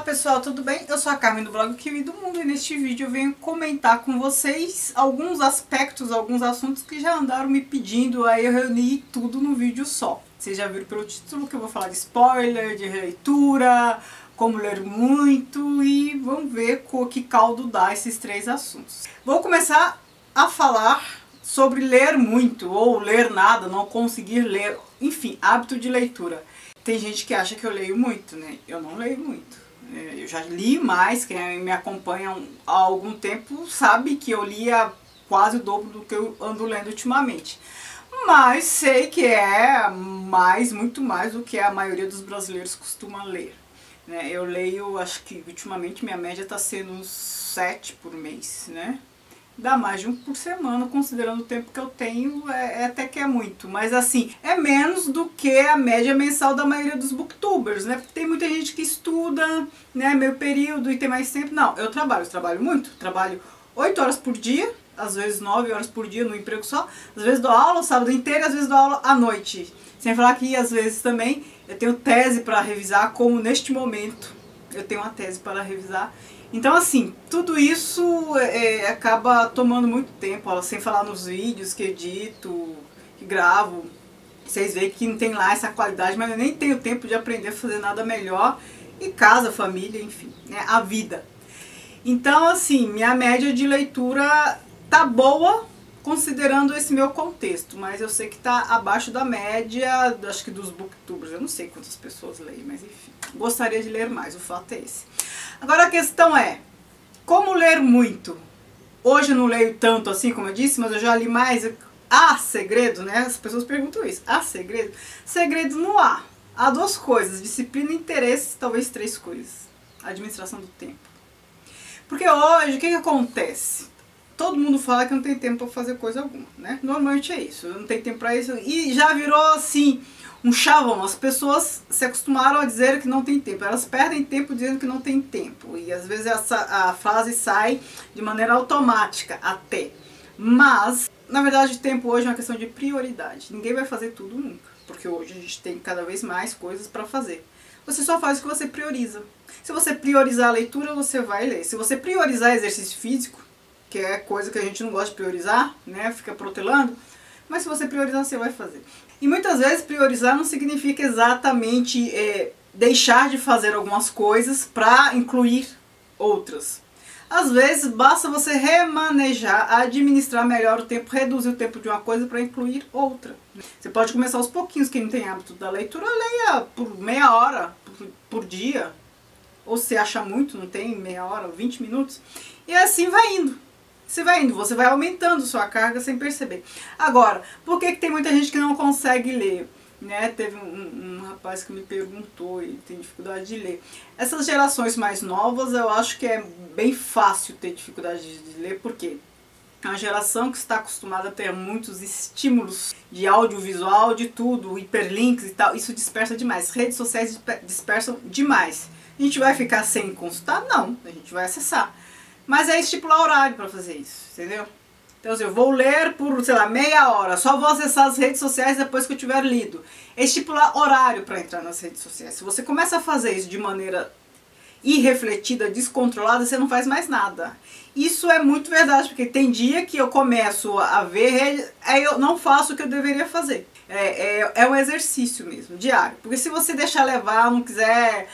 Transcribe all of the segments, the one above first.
Olá pessoal, tudo bem? Eu sou a Carmen do blog Kiwi do Mundo e neste vídeo eu venho comentar com vocês alguns aspectos, alguns assuntos que já andaram me pedindo, aí eu reuni tudo no vídeo só. Vocês já viram pelo título que eu vou falar de spoiler, de releitura, como ler muito e vamos ver com que caldo dá esses três assuntos. Vou começar a falar sobre ler muito ou ler nada, não conseguir ler, enfim, hábito de leitura. Tem gente que acha que eu leio muito, né? Eu não leio muito. É, eu já li mais, quem me acompanha há algum tempo sabe que eu lia quase o dobro do que eu ando lendo ultimamente. Mas sei que é mais, muito mais do que a maioria dos brasileiros costuma ler. Né? Eu leio, acho que ultimamente minha média está sendo uns sete por mês, né? Dá mais de um por semana, considerando o tempo que eu tenho, é, é, até que é muito. Mas assim, é menos do que a média mensal da maioria dos booktubers, né? Porque tem muita gente que estuda, né, meio período e tem mais tempo. Não, eu trabalho, eu trabalho muito, trabalho 8 horas por dia, às vezes 9 horas por dia no emprego só, às vezes dou aula o sábado inteiro, às vezes dou aula à noite. Sem falar que às vezes também eu tenho tese para revisar, como neste momento eu tenho uma tese para revisar. Então, assim, tudo isso é, acaba tomando muito tempo, ó, sem falar nos vídeos que edito, que gravo. Vocês veem que não tem lá essa qualidade, mas eu nem tenho tempo de aprender a fazer nada melhor. E casa, família, enfim, né, a vida. Então, assim, minha média de leitura tá boa, considerando esse meu contexto, mas eu sei que tá abaixo da média, acho que dos booktubers, eu não sei quantas pessoas leem, mas enfim, gostaria de ler mais, o fato é esse. Agora a questão é, como ler muito? Hoje eu não leio tanto assim, como eu disse, mas eu já li mais. Há segredo, né? As pessoas perguntam isso. Há segredo? Segredo não há. Há duas coisas, disciplina e interesse, talvez três coisas. Administração do tempo. Porque hoje, o que, que acontece? Todo mundo fala que não tem tempo para fazer coisa alguma, né? Normalmente é isso, não tem tempo para isso. E já virou assim, um chavão. As pessoas se acostumaram a dizer que não tem tempo. Elas perdem tempo dizendo que não tem tempo. E às vezes essa, a frase sai de maneira automática até. Mas, na verdade, tempo hoje é uma questão de prioridade. Ninguém vai fazer tudo nunca. Porque hoje a gente tem cada vez mais coisas para fazer. Você só faz o que você prioriza. Se você priorizar a leitura, você vai ler. Se você priorizar exercício físico, que é coisa que a gente não gosta de priorizar, né? Fica protelando. Mas se você priorizar, você vai fazer. E muitas vezes priorizar não significa exatamente é, deixar de fazer algumas coisas para incluir outras. Às vezes basta você remanejar, administrar melhor o tempo, reduzir o tempo de uma coisa para incluir outra. Você pode começar aos pouquinhos, quem não tem hábito da leitura, leia por meia hora por, por dia. Ou se acha muito, não tem meia hora, 20 minutos. E assim vai indo. Você vai indo, você vai aumentando sua carga sem perceber. Agora, por que, que tem muita gente que não consegue ler? Né? Teve um, um rapaz que me perguntou e tem dificuldade de ler. Essas gerações mais novas, eu acho que é bem fácil ter dificuldade de ler, porque é uma geração que está acostumada a ter muitos estímulos de audiovisual, de tudo, hiperlinks e tal. Isso dispersa demais. Redes sociais dispersam demais. A gente vai ficar sem consultar? Não, a gente vai acessar. Mas é estipular horário para fazer isso, entendeu? Então, assim, eu vou ler por, sei lá, meia hora, só vou acessar as redes sociais depois que eu tiver lido. É estipular horário para entrar nas redes sociais. Se você começa a fazer isso de maneira irrefletida, descontrolada, você não faz mais nada. Isso é muito verdade, porque tem dia que eu começo a ver aí eu não faço o que eu deveria fazer. É, é, é um exercício mesmo, diário. Porque se você deixar levar, não quiser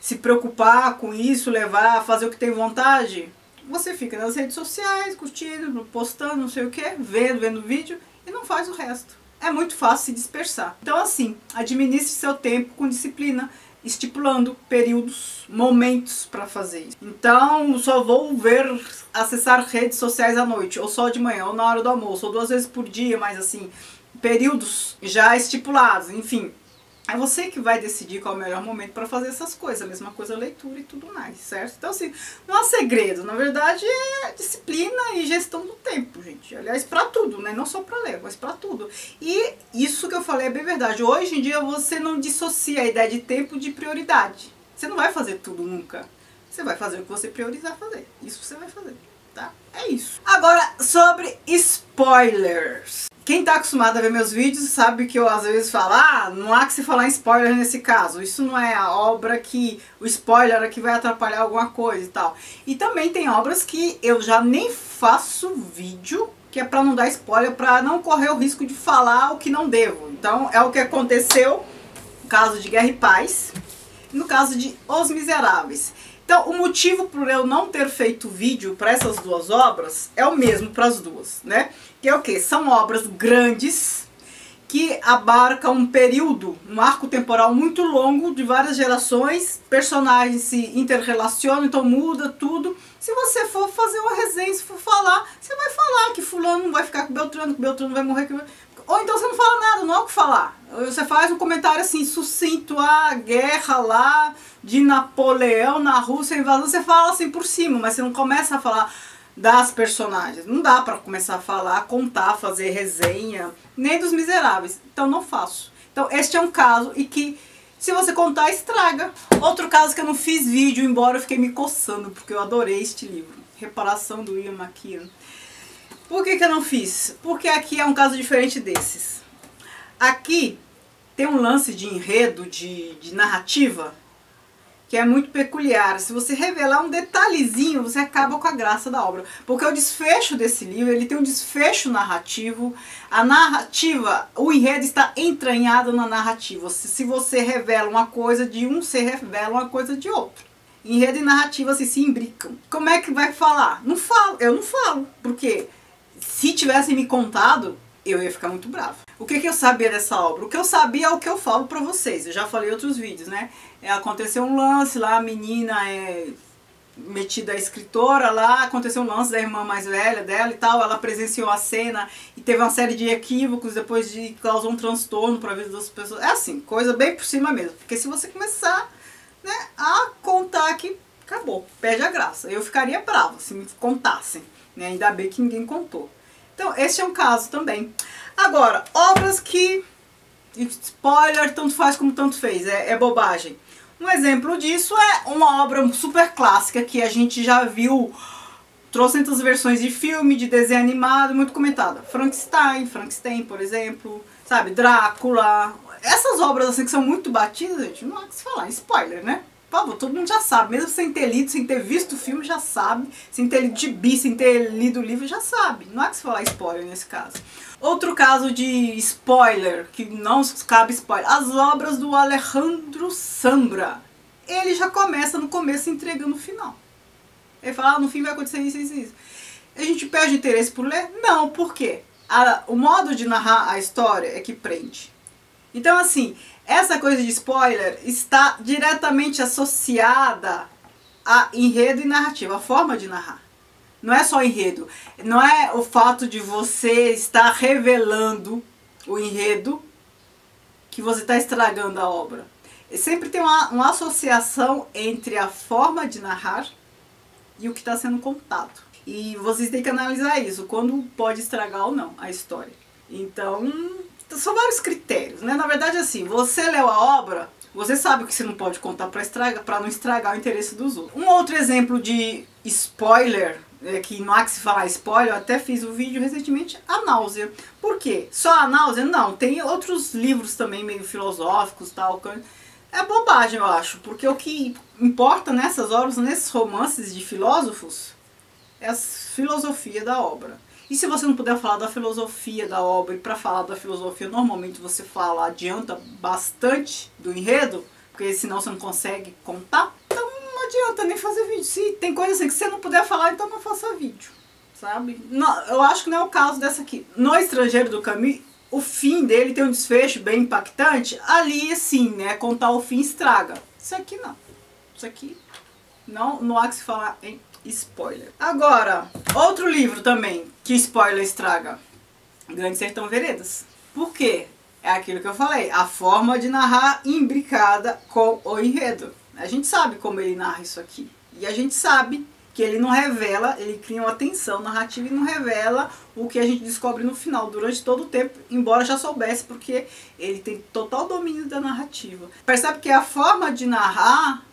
se preocupar com isso, levar, fazer o que tem vontade, você fica nas redes sociais, curtindo, postando, não sei o que, vendo, vendo vídeo e não faz o resto. É muito fácil se dispersar. Então assim, administre seu tempo com disciplina, estipulando períodos, momentos para fazer isso. Então, só vou ver, acessar redes sociais à noite, ou só de manhã, ou na hora do almoço, ou duas vezes por dia, mas assim, períodos já estipulados, enfim. É você que vai decidir qual é o melhor momento para fazer essas coisas. A mesma coisa leitura e tudo mais, certo? Então, assim, não há segredo. Na verdade, é disciplina e gestão do tempo, gente. Aliás, para tudo, né? Não só para ler, mas para tudo. E isso que eu falei é bem verdade. Hoje em dia, você não dissocia a ideia de tempo de prioridade. Você não vai fazer tudo nunca. Você vai fazer o que você priorizar fazer. Isso você vai fazer, tá? É isso. Agora, sobre spoilers. Quem tá acostumado a ver meus vídeos sabe que eu às vezes falo, ah, não há que se falar em spoiler nesse caso. Isso não é a obra que o spoiler é que vai atrapalhar alguma coisa e tal. E também tem obras que eu já nem faço vídeo, que é para não dar spoiler, para não correr o risco de falar o que não devo. Então é o que aconteceu no caso de Guerra e Paz, no caso de Os Miseráveis. Então, o motivo por eu não ter feito vídeo para essas duas obras é o mesmo para as duas, né? Que é o que? São obras grandes que abarcam um período, um arco temporal muito longo de várias gerações, personagens se interrelacionam, então muda tudo. Se você for fazer uma resenha, se for falar, você vai falar que fulano vai ficar com Beltrano, que Beltrano vai morrer. Ou então você não fala nada, não há o que falar. Você faz um comentário assim, sucinto, a guerra lá de Napoleão na Rússia, invasão, você fala assim por cima, mas você não começa a falar das personagens. Não dá para começar a falar, contar, fazer resenha, nem dos miseráveis. Então não faço. Então este é um caso e que se você contar, estraga. Outro caso que eu não fiz vídeo, embora eu fiquei me coçando, porque eu adorei este livro. Reparação do Ian McKeon. Por que, que eu não fiz? Porque aqui é um caso diferente desses. Aqui tem um lance de enredo, de, de narrativa, que é muito peculiar. Se você revelar um detalhezinho, você acaba com a graça da obra. Porque o desfecho desse livro, ele tem um desfecho narrativo. A narrativa, o enredo está entranhado na narrativa. Se você revela uma coisa de um, você revela uma coisa de outro. Enredo e narrativa assim, se imbricam. Como é que vai falar? Não falo, eu não falo. Porque se tivessem me contado, eu ia ficar muito bravo. O que, que eu sabia dessa obra? O que eu sabia é o que eu falo pra vocês. Eu já falei em outros vídeos, né? É, aconteceu um lance lá, a menina é metida a escritora lá, aconteceu um lance da irmã mais velha dela e tal, ela presenciou a cena e teve uma série de equívocos depois de causou um transtorno para a vida das pessoas. É assim, coisa bem por cima mesmo. Porque se você começar né, a contar que acabou, perde a graça. Eu ficaria brava se me contassem. Né? Ainda bem que ninguém contou. Então, esse é um caso também. Agora, obras que. Spoiler, tanto faz como tanto fez, é, é bobagem. Um exemplo disso é uma obra super clássica que a gente já viu trocentas versões de filme, de desenho animado, muito comentada. Frankenstein, Frankenstein, por exemplo, sabe, Drácula. Essas obras assim que são muito batidas, gente, não há que se falar, spoiler, né? Favor, todo mundo já sabe, mesmo sem ter lido, sem ter visto o filme, já sabe. Sem ter lido gibi, sem ter lido o livro, já sabe. Não há que se falar spoiler nesse caso. Outro caso de spoiler, que não cabe spoiler, as obras do Alejandro Sambra. Ele já começa no começo entregando o final. Ele fala, ah, no fim vai acontecer isso, isso, isso. A gente perde interesse por ler? Não, por quê? A, o modo de narrar a história é que prende. Então, assim, essa coisa de spoiler está diretamente associada a enredo e narrativa, a forma de narrar. Não é só enredo, não é o fato de você estar revelando o enredo que você está estragando a obra. Sempre tem uma, uma associação entre a forma de narrar e o que está sendo contado. E vocês têm que analisar isso, quando pode estragar ou não a história. Então, são vários critérios, né? Na verdade, assim, você leu a obra, você sabe que você não pode contar para estragar, para não estragar o interesse dos outros. Um outro exemplo de spoiler, é, que não há que se falar spoiler, eu até fiz um vídeo recentemente, a náusea. Por quê? Só a náusea? Não, tem outros livros também meio filosóficos tal. É bobagem, eu acho, porque o que importa nessas obras, nesses romances de filósofos, é a filosofia da obra. E se você não puder falar da filosofia da obra, e para falar da filosofia, normalmente você fala, adianta bastante do enredo, porque senão você não consegue contar, então adianta nem fazer vídeo. Se tem coisa assim que você não puder falar, então não faça vídeo, sabe? Não, eu acho que não é o caso dessa aqui. No Estrangeiro do Caminho, o fim dele tem um desfecho bem impactante, ali sim, né? Contar o fim estraga. Isso aqui não. Isso aqui não, não há que se falar em spoiler. Agora, outro livro também que spoiler estraga. Grande Sertão Veredas. Por quê? É aquilo que eu falei, a forma de narrar imbricada com o enredo. A gente sabe como ele narra isso aqui. E a gente sabe que ele não revela, ele cria uma tensão narrativa e não revela o que a gente descobre no final, durante todo o tempo, embora já soubesse, porque ele tem total domínio da narrativa. Percebe que a forma de narrar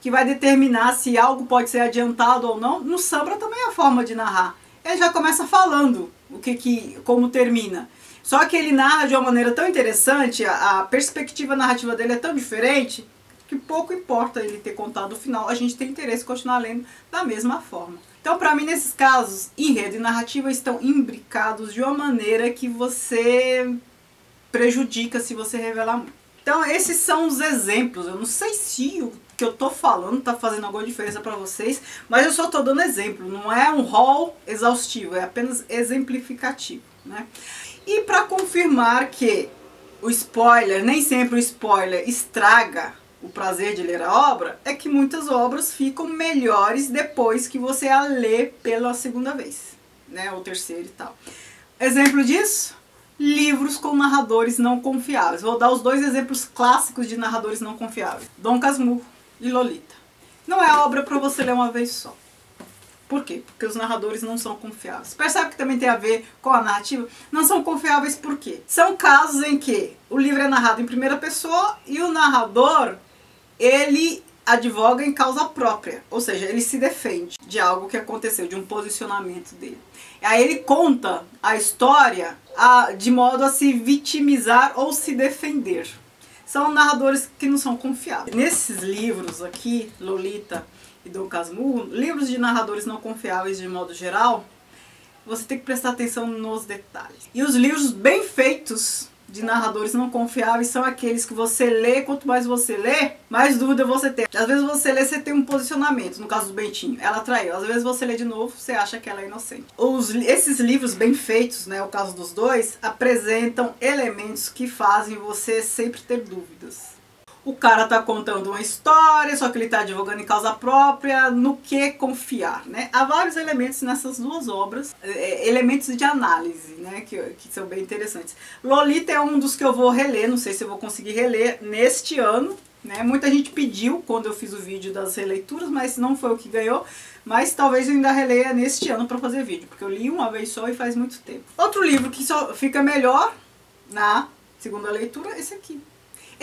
que vai determinar se algo pode ser adiantado ou não, no Sambra também é a forma de narrar. Ele já começa falando o que que como termina. Só que ele narra de uma maneira tão interessante, a, a perspectiva narrativa dele é tão diferente, que pouco importa ele ter contado o final, a gente tem interesse em continuar lendo da mesma forma. Então, para mim, nesses casos, enredo e narrativa estão imbricados de uma maneira que você prejudica se você revelar muito. Então, esses são os exemplos. Eu não sei se o que eu tô falando tá fazendo alguma diferença para vocês, mas eu só tô dando exemplo. Não é um rol exaustivo, é apenas exemplificativo, né? E para confirmar que o spoiler, nem sempre o spoiler estraga o prazer de ler a obra é que muitas obras ficam melhores depois que você a lê pela segunda vez, né, ou terceira e tal. Exemplo disso? Livros com narradores não confiáveis. Vou dar os dois exemplos clássicos de narradores não confiáveis: Dom Casmurro e Lolita. Não é obra para você ler uma vez só. Por quê? Porque os narradores não são confiáveis. Percebe que também tem a ver com a narrativa? Não são confiáveis por quê? São casos em que o livro é narrado em primeira pessoa e o narrador ele advoga em causa própria, ou seja, ele se defende de algo que aconteceu, de um posicionamento dele. Aí ele conta a história a, de modo a se vitimizar ou se defender. São narradores que não são confiáveis. Nesses livros aqui, Lolita e Dom Casmurro, livros de narradores não confiáveis de modo geral, você tem que prestar atenção nos detalhes. E os livros bem feitos de narradores não confiáveis são aqueles que você lê, quanto mais você lê, mais dúvida você tem. Às vezes você lê, você tem um posicionamento, no caso do Bentinho, ela traiu. Às vezes você lê de novo, você acha que ela é inocente. Os, esses livros bem feitos, né, o caso dos dois, apresentam elementos que fazem você sempre ter dúvidas o cara tá contando uma história, só que ele tá advogando em causa própria, no que confiar, né? Há vários elementos nessas duas obras, é, é, elementos de análise, né, que, que são bem interessantes. Lolita é um dos que eu vou reler, não sei se eu vou conseguir reler neste ano, né? Muita gente pediu quando eu fiz o vídeo das releituras, mas não foi o que ganhou. Mas talvez eu ainda releia neste ano para fazer vídeo, porque eu li uma vez só e faz muito tempo. Outro livro que só fica melhor na segunda leitura, esse aqui.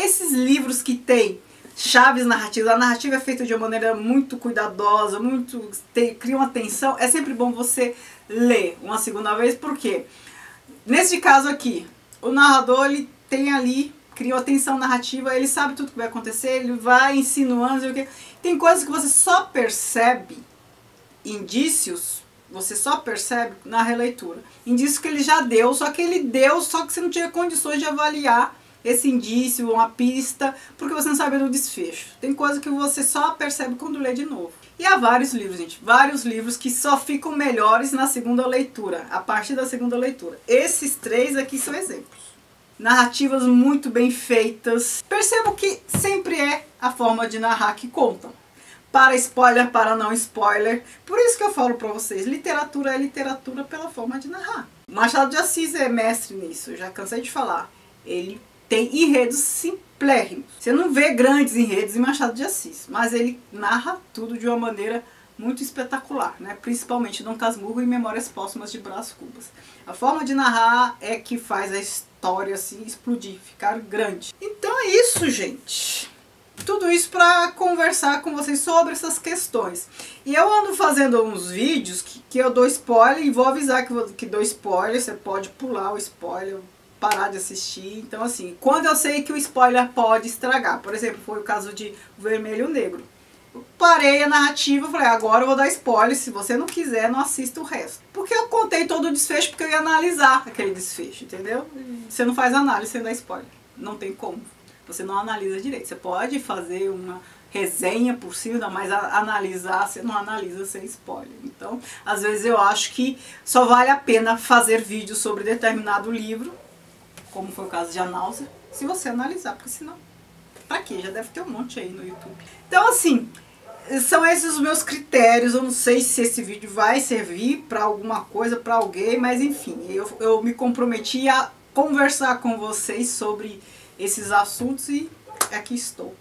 Esses livros que tem chaves narrativas, a narrativa é feita de uma maneira muito cuidadosa, muito tem, cria uma tensão, é sempre bom você ler uma segunda vez, porque nesse caso aqui, o narrador ele tem ali cria uma tensão narrativa, ele sabe tudo que vai acontecer, ele vai insinuando, o que tem coisas que você só percebe indícios, você só percebe na releitura. Indícios que ele já deu, só que ele deu, só que você não tinha condições de avaliar esse indício, uma pista, porque você não sabe do desfecho. Tem coisa que você só percebe quando lê de novo. E há vários livros, gente, vários livros que só ficam melhores na segunda leitura, a partir da segunda leitura. Esses três aqui são exemplos. Narrativas muito bem feitas. Percebo que sempre é a forma de narrar que contam. Para spoiler, para não spoiler. Por isso que eu falo para vocês, literatura é literatura pela forma de narrar. Machado de Assis é mestre nisso, já cansei de falar. Ele tem enredos simplérrimos. Você não vê grandes enredos em Machado de Assis, mas ele narra tudo de uma maneira muito espetacular, né? principalmente Dom Casmurro e Memórias Póstumas de Brás Cubas. A forma de narrar é que faz a história assim explodir, ficar grande. Então é isso, gente. Tudo isso para conversar com vocês sobre essas questões. E eu ando fazendo uns vídeos que, que eu dou spoiler e vou avisar que, que dou spoiler, você pode pular o spoiler, parar de assistir. Então, assim, quando eu sei que o spoiler pode estragar, por exemplo, foi o caso de Vermelho Negro. Eu parei a narrativa falei, agora eu vou dar spoiler, se você não quiser, não assista o resto. Porque eu contei todo o desfecho porque eu ia analisar aquele desfecho, entendeu? Você não faz análise sem dar spoiler. Não tem como. Você não analisa direito. Você pode fazer uma resenha por cima, mas analisar, você não analisa sem spoiler. Então, às vezes eu acho que só vale a pena fazer vídeo sobre determinado livro como foi o caso de Anáusea, se você analisar, porque senão, pra quê? Já deve ter um monte aí no YouTube. Então, assim, são esses os meus critérios. Eu não sei se esse vídeo vai servir para alguma coisa, para alguém, mas enfim, eu, eu me comprometi a conversar com vocês sobre esses assuntos e aqui estou.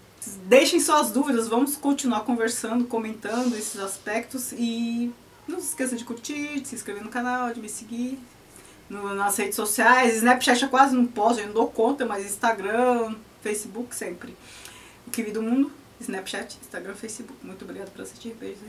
Deixem suas dúvidas, vamos continuar conversando, comentando esses aspectos e não se esqueça de curtir, de se inscrever no canal, de me seguir no, nas redes sociais. Snapchat eu quase não posto, eu não dou conta, mas Instagram, Facebook sempre. O que vi do mundo, Snapchat, Instagram, Facebook. Muito obrigada por assistir. Beijo.